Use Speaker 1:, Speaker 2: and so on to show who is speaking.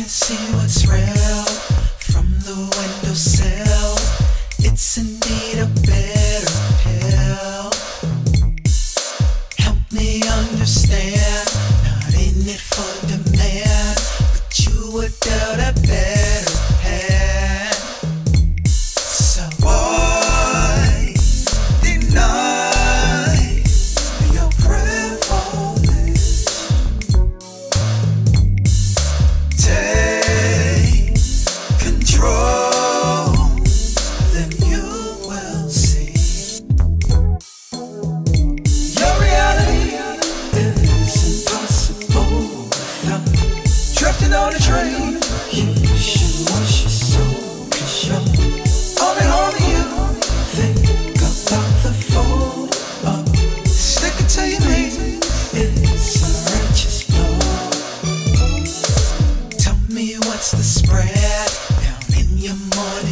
Speaker 1: can see what's real. what's the spread down in your morning?